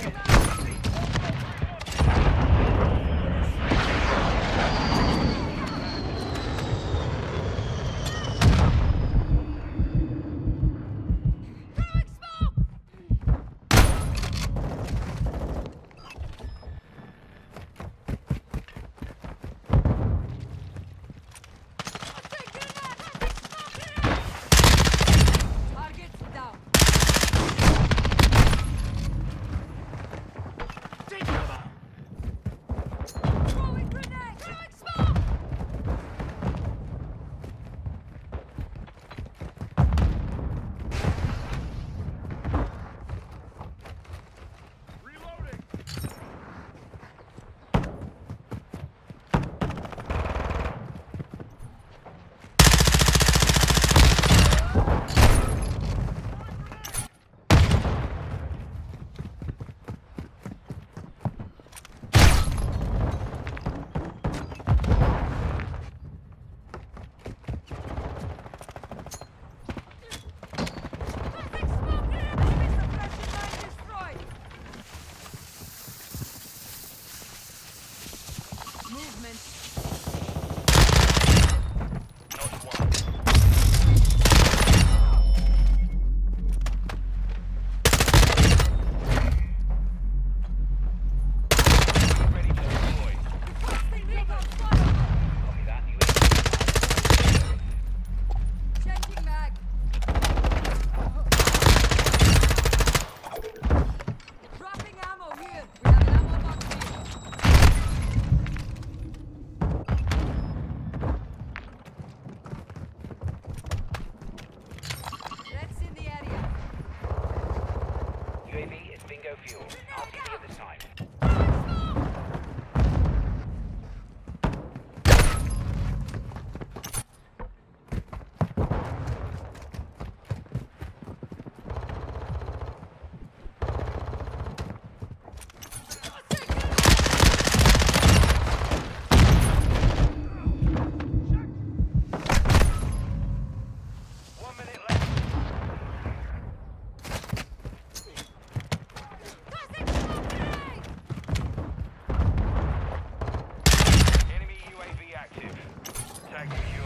Hey. fuel. I'll see you this time. active. Tag